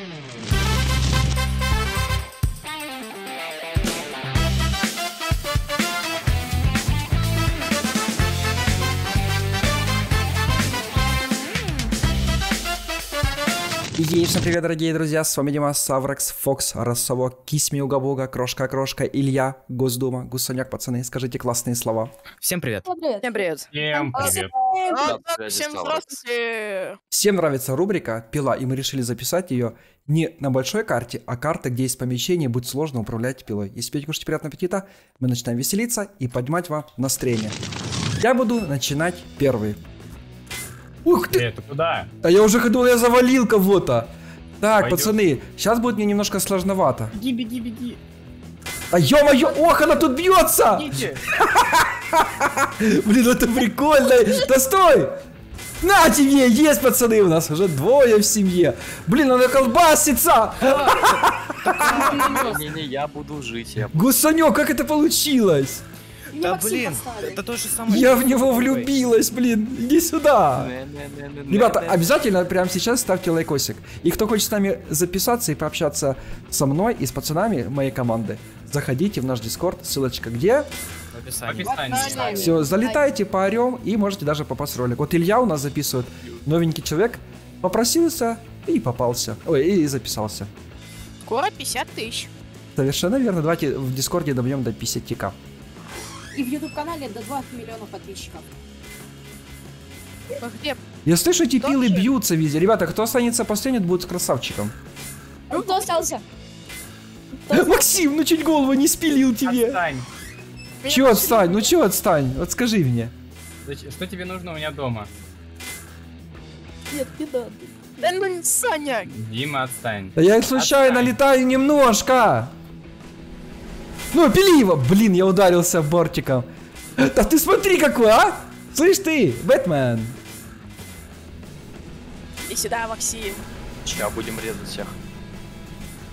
Mm-hmm. И всем привет, дорогие друзья, с вами Дима, Саврекс, Фокс, Рассовок, Кисми, Угабуга, Крошка, Крошка, Илья, Госдума, Гусаняк, пацаны, скажите классные слова. Всем привет. Привет. Всем привет. Всем привет. Всем здравствуйте. Всем нравится рубрика «Пила», и мы решили записать ее не на большой карте, а карта, где из помещения будет сложно управлять пилой. Если пить кушать приятного аппетита, мы начинаем веселиться и поднимать вам настроение. Я буду начинать первый. Ух Ты ты! это куда? А я уже ходил, я завалил кого-то. Так, Пойдёт. пацаны, сейчас будет мне немножко сложновато. Беги, беги, беги. А ё-моё, ох, она тут бьется! Блин, это прикольно. Да стой! На тебе, есть пацаны у нас, уже двое в семье. Блин, она колбасится! Не-не, я буду жить, я Гусанек, как это получилось? Мне Да Максим блин, поставили. это то же самое. Я в него влюбилась, блин. Иди сюда. Ребята, обязательно прямо сейчас ставьте лайкосик. И кто хочет с нами записаться и пообщаться со мной и с пацанами моей команды, заходите в наш дискорд, ссылочка где. В В описании. описании. Все, залетайте, поорем и можете даже попасть в ролик. Вот Илья у нас записывает, новенький человек, попросился и попался. Ой, и записался. Скоро 50 тысяч. Совершенно верно. Давайте в Дискорде добьем до 50к. И в YouTube-канале до 2 миллиона подписчиков. Где? Я слышу, эти пилы бьются везде. Ребята, кто останется последний, будет красавчиком. Ну, кто остался? Максим, ну чуть голову не спилил тебе. Отстань. Чё отстань? Ну чё отстань? Вот скажи мне. Что тебе нужно у меня дома? Нет, не надо. Да ну, Саня. Дима, отстань. Да я случайно Отстань. летаю немножко. Ну, пили его. Блин, я ударился бортиком. Да ты смотри какой, а? Слышь ты, Бэтмен. И сюда, Максим. Сейчас будем резать всех.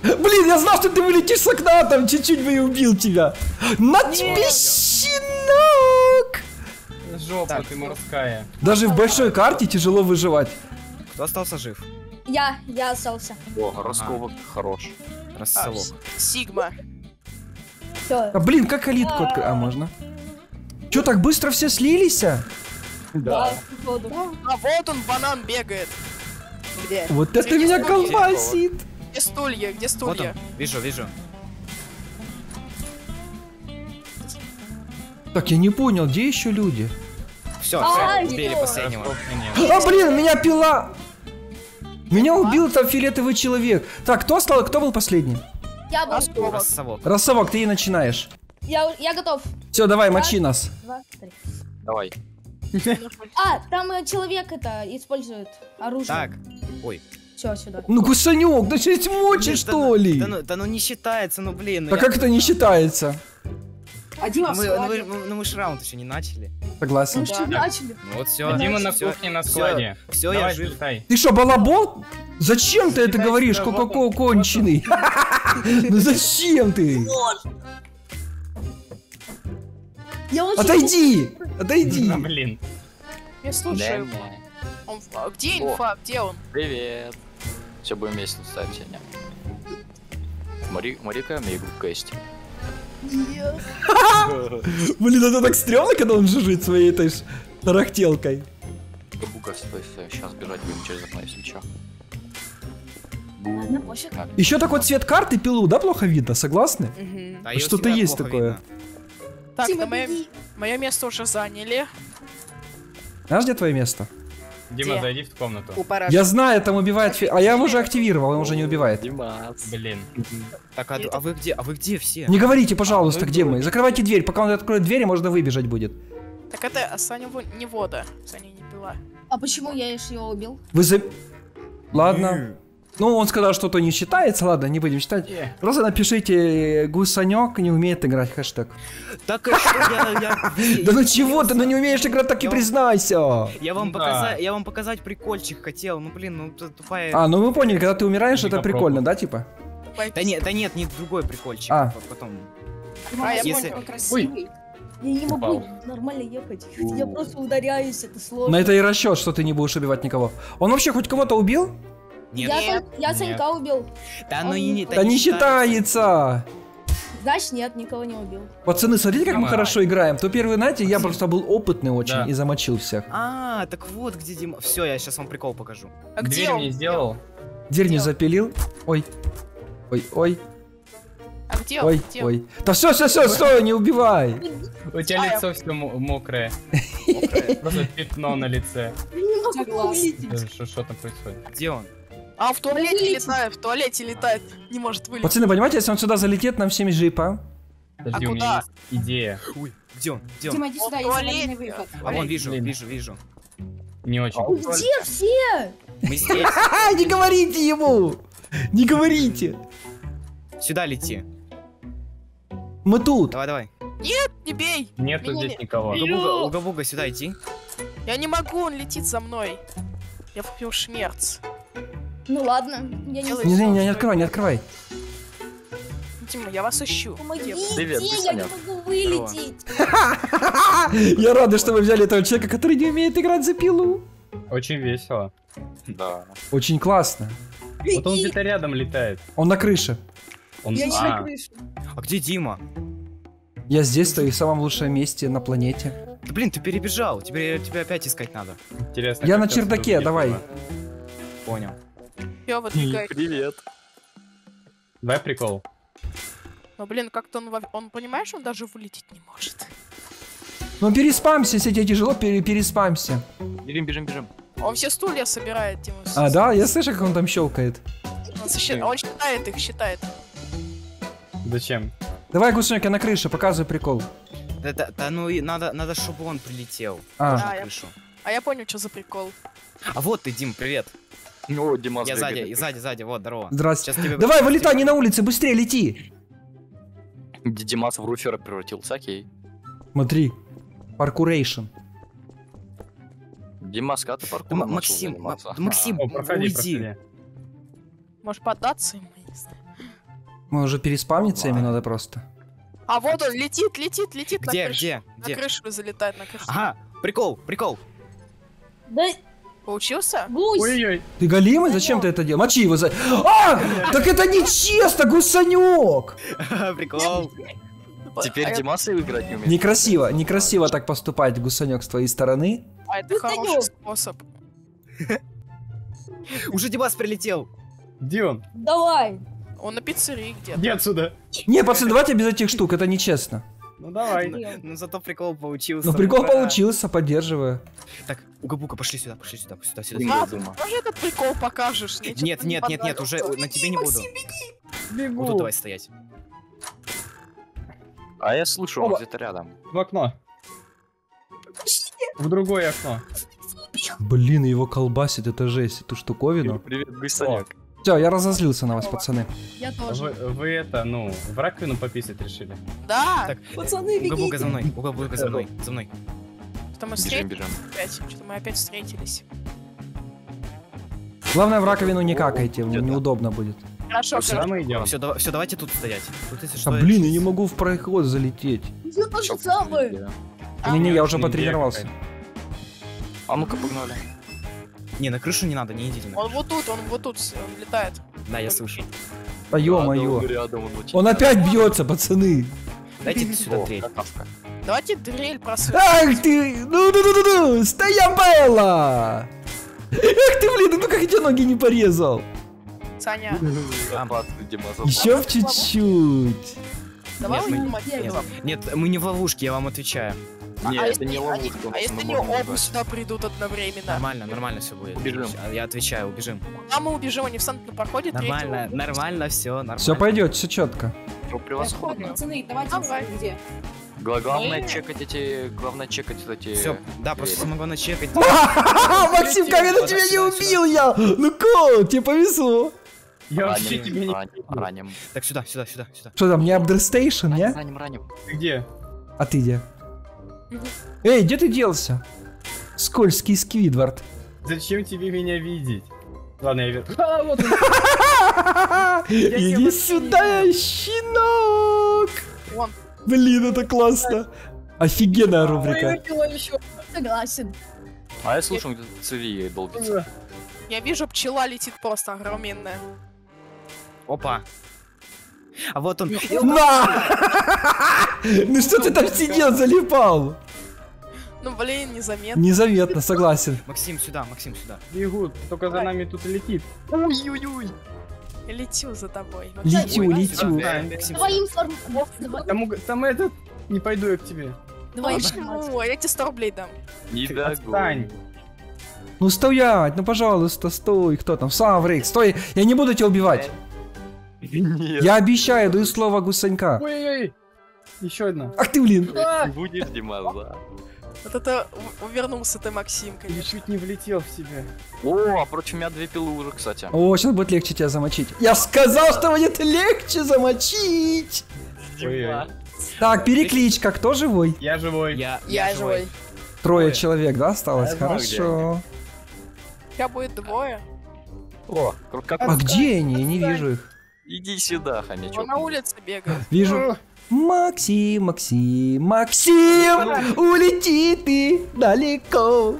Блин, я знал, что ты вылетишь с окна, там чуть-чуть бы и убил тебя. На тебе щенок! Жопа ты морская. Даже в большой карте тяжело выживать. Кто остался жив? Я, я остался. О, расковок хорош. А, Рассолок. с- Сигма. Все. А, блин, как калитку открыть? А, можно? Чё, так быстро все слились? а? Да. А вот он, банан бегает. Где? Вот это меня колбасит. Где стулья? Где Вот стулья? он. Вижу, вижу. Так, я не понял, где еще люди? Все, А, все, убили последнего. Нет. А, блин, меня пила! Меня убил там фиолетовый человек. Так, кто стал, кто был последний? Я был. Раскопок. Рассолок. Рассовок, ты и начинаешь. Я, я готов. Все, давай, мочи нас. Два, три. Давай. А, там э, человек это использует оружие. Так. Ой. Все, сюда. Ну, гусанек, да что мочи, Блин, что да ну- ли? Да ну, да ну не считается, ну блин. ну Да я- как это не считается? А Дима Ну мы, ну, складе. ну мы ж раунд еще не начали. Согласен. Мы что, начали? Ну вот все. Дима на кухне на складе. Все, я Давай, жив. Ты что, балабол? Зачем ты это говоришь, себя Ну зачем ты? Отойди! Отойди! Да, блин. Я слушаю. Он а Где О. инфа? Где он? Привет. Все будем вместе ставить сегодня. Мари, Марика Мигу квесте. Блин, это так стрёмно, когда он жужжит своей этой ж тарахтелкой. Бука, стой, стой. Сейчас бежать будем через окно, если чё. Ладно, пофиг. Еще такой цвет карты пилу, да, плохо видно, согласны? Что-то есть такое. видно. Так, Дима, мое, место уже заняли. Знаешь, где твое место? Дима, Где? зайди в комнату. У параши. Я знаю, там убивает фи... А я его уже активировал, он уже не убивает. Димас. Блин. Так, а, а вы где? А вы где все? Не говорите, пожалуйста, А, где мы. Закрывайте дверь, пока он откроет дверь, можно выбежать будет. Так это а Саня не вода. Саня не пила. А почему я ишь его убил? Вы за... Ладно. Ну, он сказал, что то не считается, ладно, не будем считать. Е. Просто напишите «Гусанек не умеет играть» хэштег. Так, что я... Да ну чего ты, ну не умеешь играть, так и признайся. Я вам показать, я вам показать прикольчик хотел, ну блин, ну тупая. А, ну мы поняли, когда ты умираешь, это прикольно, да, типа? Да нет, да нет, не другой прикольчик. А. Потом. А, я понял. красивый. Я не могу Упал. нормально ехать. Я просто ударяюсь, это сложно. На это и расчет, что ты не будешь убивать никого. Он вообще хоть кого-то убил? Нет. Я, Нет. Я Нет. Санька убил. Да ну и не... Да не считается! Значит, нет, никого не убил. Пацаны, смотрите, как мы Давай. хорошо играем. То первый, знаете, я просто был опытный очень Да. и замочил всех. А, так вот где Дима. Все, я сейчас вам прикол покажу. А где Дверь он? мне сделал. Дверь не запилил. Ой. Ой, ой, А где он? ой, Где он? ой. Да все, все, все, стой, не убивай. У тебя А, я- лицо все мокрое. Просто пятно на лице. Что там происходит? Где он? А, в туалете Вылетит. летает, в туалете летает. Не может вылететь. Пацаны, понимаете, если он сюда залетит, нам всем жипа. Подожди, А у куда? меня есть идея. Ой, где он? Где он? Дима, иди сюда, есть аварийный выход. А вон вижу, Блин. вижу, вижу. Не очень. Где все? Мы здесь. А, не говорите ему! Не говорите! Сюда лети. Мы тут. Давай, давай. Не бей! Нету Не-не-не. здесь никого. Уга-буга, уга-буга, сюда иди. Я не могу, он летит за мной. Я попил шмерц. Ну ладно, я не. Не, не, не открывай, не открывай. Дима, я вас ищу. Помогите, Привет, я не могу вылететь. Я рада, что вы взяли этого человека, который не умеет играть за пилу. Очень весело. Да. Очень классно. Вот он где-то рядом летает. Он на крыше. Он... Я не А, на крыше. А где Дима? Я здесь стою в самом лучшем месте на планете. Да блин, ты перебежал. Теперь тебя опять искать надо. интересно. Я на чердаке, давай. Понял. Я выдвигаю. Привет. Давай прикол. Но, блин, как-то он, во- он, понимаешь, он даже вылететь не может. Ну переспамся, если тебе тяжело, пере- переспамся. Бежим, бежим, бежим. Он все стулья собирает, Дима. А, да? Я слышу, как он там щелкает. Он, сосчит- он считает их, считает. Зачем? Давай, Гусенек, я на крыше, показывай прикол. Да, да, да ну и надо, надо, чтобы он прилетел. А, На я- крышу. А я понял, что за прикол. А вот ты, Дим, привет. О, Димас Я сзади, сзади, сзади, вот, здорово. тебе... Давай, вылетай, не на улице, быстрее лети. Димас в руфера превратился, окей. Смотри, паркурейшн. Димас, когда ты паркуром Максим, Ма- заниматься? да, Максим, О, проходи, уйди. проходи. Может поддаться ему, не знаю. Может переспамниться ими надо просто. А вот он летит, летит, летит на Где, крышу. где, На где? крышу залетает, на крышу. Ага, прикол, прикол. Да, Получился? гусь. Ой-ой. Ты голимый? Зачем ты это делал? Мочи его за... А! Так это нечестно, гусанек! Прикол. Теперь а, Димас и играть не умеет. Некрасиво, некрасиво так поступать, гусанек, с твоей стороны. а это хороший способ. Уже Димас прилетел. Где он? Давай. Он на пиццерии где-то. Иди отсюда. Не, пацаны, давайте без этих штук, это нечестно. Ну давай. Ну зато прикол получился. Ну, прикол Ура. получился, поддерживаю. Так, Угабука, пошли сюда, пошли сюда, сюда, сюда. Сюда. А, Дима. тоже этот прикол покажешь? Нет, чё-то не нет, нет, нет, уже на тебе не буду. Бегу. Буду давай стоять. А я слышу, он где-то рядом. В окно. В другое окно. Блин, его колбасит, это жесть, эту штуковину. Привет, Гусанек. Все, я разозлился на вас, пацаны. Я тоже. Вы, вы это, ну, в раковину пописать решили. Да, Так, Пацаны, Угабука за мной, Угабука за мной, за мной. что мы Бежим, встретились бежим. опять. Что-то мы опять встретились. Главное, в раковину не какайте, неудобно будет. Хорошо, хорошо. мы идем. Все, давай, все, давайте тут стоять. Тут если А что, блин, я не могу в проход залететь. Я то же самое. А, Не-не, я уже потренировался. А ну-ка, погнали. Не, на крышу не надо, не идите на Он вот тут, он вот тут, он летает. Да, я слышу. А ё-моё. Он опять бьется, пацаны. Дайте сюда дрель. Давайте дрель просвет. Ах ты! Ну-ну-ну-ну! Стоямбелла! Эх ты, блин, ну как я тебе ноги не порезал? Саня. Еще в чуть-чуть. давай Нет, мы мы- не мотивируем. Нет, мы не в ловушке, я вам отвечаю. Не, а это если не они- ловушка. А если они оба сюда придут одновременно? Нормально, нормально все будет. Убежим. Я отвечаю, убежим. А мы убежим, они встанут на проходе Нормально, третьего. нормально, все, нормально. Все пойдет, все четко. Превосходно. Пацаны, давайте Давай. где? Гла- Главное Э. чекать эти... Главное чекать эти... Все, да, просто двери. смогу начекать. Максим, как это тебя не убил я? Ну как, тебе повезло. Я вообще тебе не... раним. Так, сюда, сюда, сюда, сюда. Что там, не Абдерстейшн, не? Раним, раним. Ты где? А ты где? Эй, где ты делся? Скользкий Сквидвард. Зачем тебе меня видеть? Ладно, я верю. А, вот он. Иди сюда, щенок. Вон. Блин, это классно. Офигенная рубрика. Согласен. А я слышу, где Цивия долбится. Я вижу, пчела летит просто огроменная. Опа. А вот он. На! Ну что ты там сидел, залипал? Ну, блин, незаметно. Незаметно, согласен. Максим, сюда, Максим, сюда. Бегут, только за нами тут летит. Ой-ой-ой. Я летю за тобой. Летю, летю. Два- Там, этот... Не пойду я к тебе. Почему? Я тебе 100 рублей дам. Не отстань. Ну стоять, ну пожалуйста, стой. Кто там? Саврик, стой. Я не буду тебя убивать. Нет, Я обещаю, даю слово гусанька. Ой-ой-ой. Еще одна. Ах ты, блин. ты будешь, Дима, да. Вот это увернулся ты, Максим, Я конечно. чуть не влетел в себя. О, а против меня две пилы уже, кстати. О, сейчас будет легче тебя замочить. Я сказал, что будет легче замочить. Ой-ой. Так, перекличка, кто живой? Я живой. Я, Я живой. Трое Трое. человек, да, осталось? Я знаю, Хорошо. Тебя будет двое. О, как А где они? Я не вижу их. Иди сюда, Он хомячок. на улице бегает. Вижу. Максим, Максим, Максим, улети ты далеко.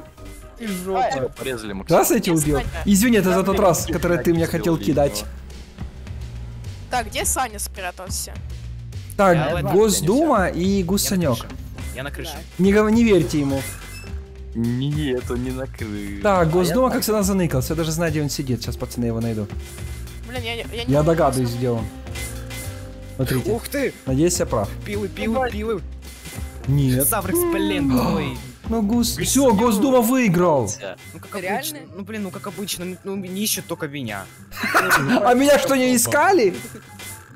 И жопа. Порезали Максим. Раз я тебя убил? Извини, это за тот раз, который ты мне хотел кидать. Так, где Саня спрятался? Так, Госдума и на крыше. Я на крыше. Не, не верьте ему. Нет, он не накрыт. Так, А Госдума как всегда заныкался. Я даже знаю, где он сидит. Сейчас, пацаны, его найду. Блин, я, я, я не Я догадываюсь, где он. Смотрите. Ух ты! Надеюсь, я прав. Пилы, пилы, пилы. Нет. Саврикс, блин, ой. Ну, Гус... Все, Госдума выиграл. Ну как Реально? обычно. Ну блин, ну как обычно, ну, ну, не ищут только меня. А меня что, не искали?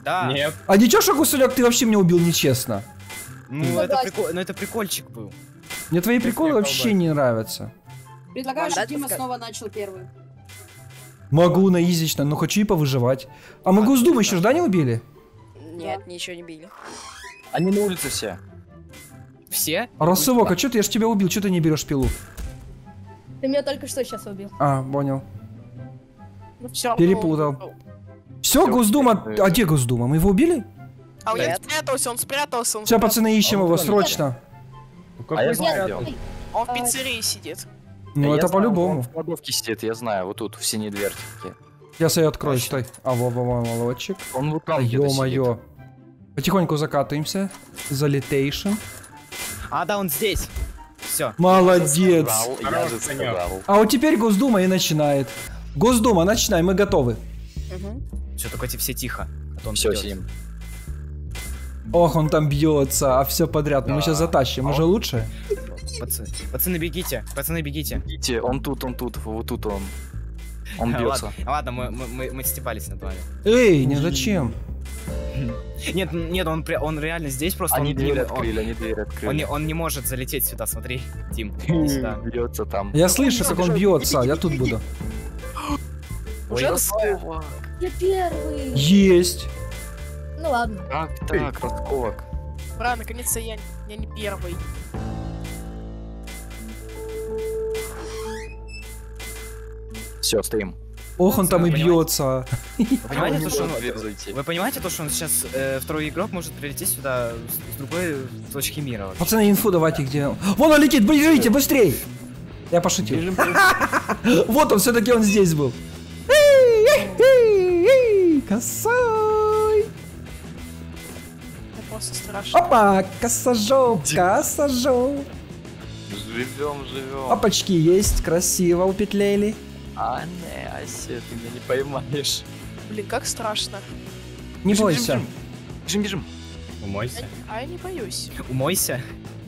Да. Нет. А ничего, что, Гусанек, ты вообще меня убил нечестно? Ну Ну, это да. прикол, ну это прикольчик был. Мне твои приколы Прикол, вообще не нравятся. Предлагаю, Вам что дать Дима снова начал первый. Могу на изично, но хочу и повыживать. А мы Госдуму еще ж, да, не убили? Нет, ничего не били. Они на улице все. Все? А Рассывок, а что ты, я ж тебя убил, что ты не берешь пилу? Ты меня только что сейчас убил. А, понял. Ну все. Перепутал. Все, Всё, Госдума. А где Госдума? Мы его убили? А он спрятался, он спрятался, он Все, спрятался. пацаны, ищем А его срочно. Ну, А я знаю, он. В А, пиццерии сидит. Ну, Я это по-любому. В кладовке сидит, я знаю, вот тут, в синей дверке. Сейчас я ее открою, стой. А, во, во, во, молодчик. Он вот там. Ё-моё. Потихоньку закатываемся. Залетейшн. А, да, он здесь. Все. Молодец. Я же сказал. А вот теперь Госдума и начинает. Госдума, начинай, мы готовы. Все, только эти все тихо. А то он Все, сидим. Ох, он там бьется, а все подряд. Ну, мы Да. сейчас затащим, А уже он- лучше. Пацаны, пацаны, бегите, пацаны, бегите. Видите, он тут, он тут, вот тут он. Он А, бьется. Ладно, а, ладно, мы, мы, мы, мы стебались над вами. Эй, не зачем? Нет, нет, он, он реально здесь просто. Они он, дверь не- открыли, они дверь Он, он, открыли. не, он не может залететь сюда, смотри, Тим. сюда. Бьется там. Я слышу, как он бьется, я тут буду. Уже двое. Я первый. Есть. Ну ладно. Как так, Росковок? Ура, наконец-то я, я не первый. Все, стоим. Ох, он там и бьется. Вы понимаете, Он то, что он- в дверь зайти. Вы понимаете то, что он сейчас э, второй игрок может прилететь сюда с, с другой точки мира? вообще? Пацаны, инфу давайте где. Вон он летит, бежите, быстрей! Я пошутил. Вот он, все-таки он здесь был. Косой! Это просто страшно. Опа, косожоп, косожоп. Живем, живем. Опачки есть, красиво упетлели. А, не, Ася, ты меня не поймаешь. Блин, как страшно. Не Бежим, бойся. Бежим, бежим. бежим. Умойся. А я не боюсь. Умойся.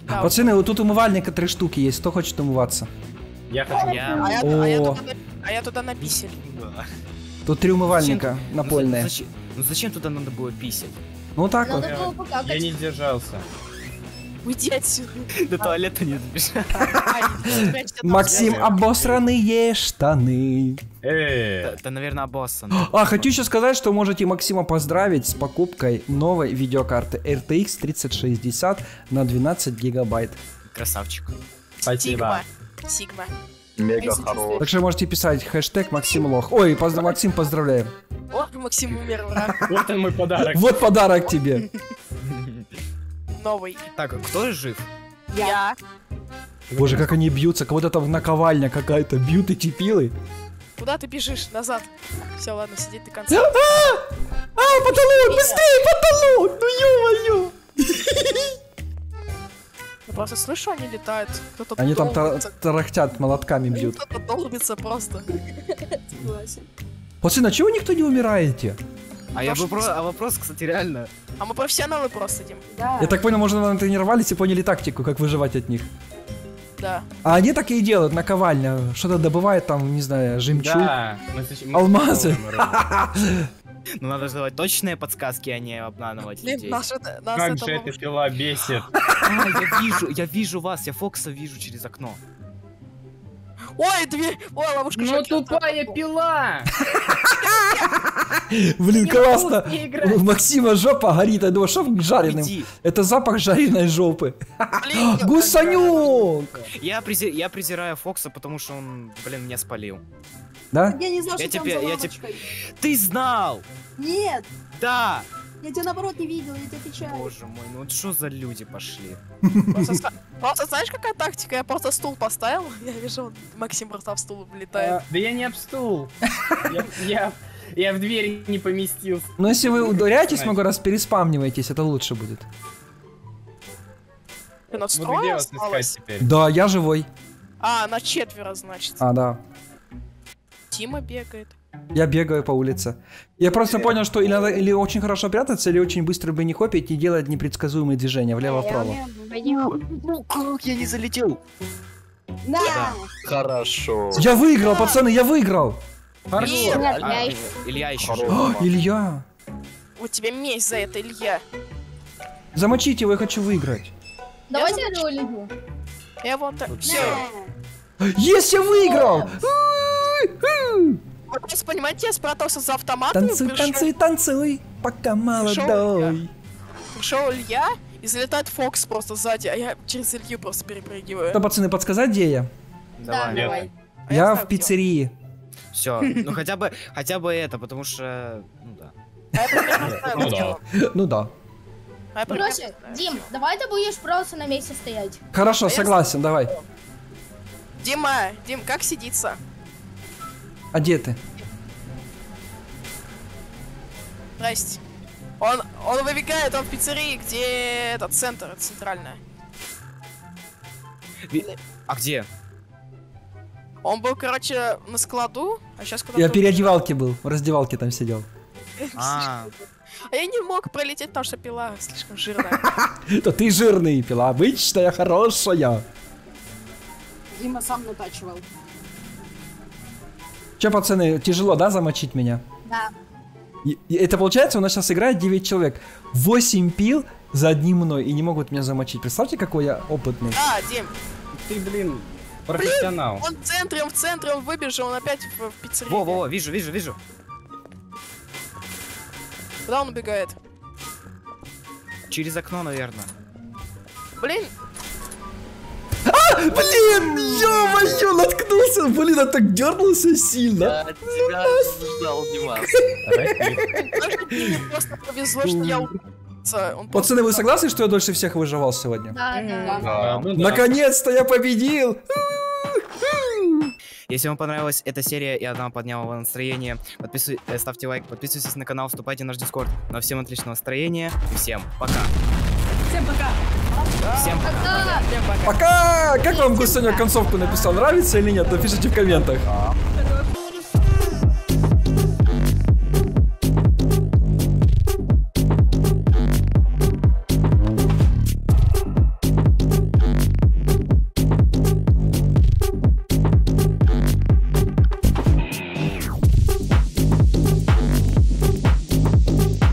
Да, Пацаны, вот тут умывальника три штуки есть. Кто хочет умываться? Я хочу. А Я... я, а я О. туда, на- а я туда на бисель. Тут три умывальника Ну, за- напольные. зачем, ну зачем туда надо было писать? Ну так вот. Надо было Я покакать. не держался. Уйди отсюда. До туалета не там, Максим, обосранные штаны. Эй, Это, наверное, боссон. А, хочу еще сказать, что можете Максима поздравить с покупкой новой видеокарты RTX 3060 на 12 гигабайт. Красавчик. спасибо. Сигма. Мега хорош. Так что можете писать хэштег Максим Лох. Ой, позд- Максим, поздравляем. О, Максим умер. Вот он мой подарок. Вот подарок тебе. Новый. Так, кто жив? Я. Боже, как они бьются, будто там наковальня какая-то. Бьют эти пилы. Куда ты бежишь? Назад. Все, ладно, сидеть до конца. А, потолок, быстрее, потолок! Ну ё-моё! Я просто слышу, они летают. Кто-то Они там тар- долбится. тарахтят, молотками бьют. Кто-то долбится просто. Пацаны, а чего никто не умираете? А я вопрос, а вопрос, кстати, реально. А мы профессионалы просто, Дим. Я так понял, может, вы тренировались и поняли тактику, как выживать от них. Да. А они так и делают, наковальня. Что-то добывает там, не знаю, жемчуг. Да. мы мы Алмазы. Ну надо же давать точные подсказки, а не обманывать Блин, людей. нас это, нас Как это же эта пила бесит. А, я вижу, я вижу вас, я Фокса вижу через окно. Ой, дверь! Ой, ловушка Ну тупая пила! Блин, классно. У Максима жопа горит, я думаю, что жареным? Это запах жареной жопы. Блин, Гусанек! Я, прези- я презираю Фокса, потому что он, блин, меня спалил. Да? Я не знал, что там тебе- за я тебе- лавочкой. Ты знал! Нет, Да! я тебя наоборот не видел, я тебе отвечаю. Боже мой, ну вот что за люди пошли? Просто, зна- просто знаешь, какая тактика? Я просто стул поставил, я вижу, Максим просто в стул влетает. А, Да я не об стул. Я- Я я в дверь не поместился. Но если вы ударяетесь много раз, переспамниваетесь, это лучше будет. Ты Вот настроил где вас искать теперь? Да, я живой. А, на четверо, значит. А, да. Тима бегает. Я бегаю по улице. Я просто понял, что или надо или очень хорошо прятаться, или очень быстро бы не хопить и делать непредсказуемые движения влево-вправо. Ну как я не залетел? На! Хорошо. Я выиграл, пацаны, я выиграл! Нет, А, Илья еще жив. О, Илья! вот тебе месть за это, Илья. Замочите его, я хочу выиграть. Давайте я его лягу. Я вот так. Все. Есть, я выиграл! Вы просто понимаете, я спрятался за автоматом. Танцуй, пришел, танцуй, танцуй, пока молодой. пришел Илья, и залетает Фокс просто сзади, а я через Илью просто перепрыгиваю. Что, пацаны, подсказать, где я? Давай. Давай. А Я в пиццерии. Все, ну хотя бы, хотя бы это, потому что, ну да. А Ну где да. Ну да. Короче, Дим, давай ты будешь просто на месте стоять. Хорошо, согласен, давай. Дима, Дим, как сидится? А где ты? Здрасте. Он, он выбегает, он в пиццерии, где этот центр, центральная. А где? Он был, короче, на складу, а сейчас куда-то... Я в переодевалке был, в раздевалке там сидел. А, А я не мог пролететь, потому что пила слишком жирная. То ты жирный, пила обычная, хорошая. Дима сам натачивал. Че, пацаны, тяжело, да, замочить меня? Да. Это получается, у нас сейчас играет 9 человек. 8 пил за одним мной и не могут меня замочить. Представьте, какой я опытный. А, Дим, Ты, блин, профессионал. он в центре, он в центре, он выбежал, он опять в, в пиццерию. во-во-во, вижу, вижу, вижу. Куда он убегает? Через окно, наверное. Блин, Блин, ё-моё, наткнулся. Блин, я так дернулся сильно. Я тебя ждал, Димас. просто повезло, что я. Он Пацаны, вы согласны, что я дольше всех выживал сегодня? Да, да. Да, ну да. Наконец-то я победил! Если вам понравилась эта серия и она подняла вам настроение, подписывай- э, ставьте лайк, подписывайтесь на канал, вступайте в наш дискорд. Ну а всем отличного настроения и всем пока. Всем пока! Всем пока. Пока. Пока! Как вам Гусаня концовку написал? Нравится или нет? Напишите в комментах.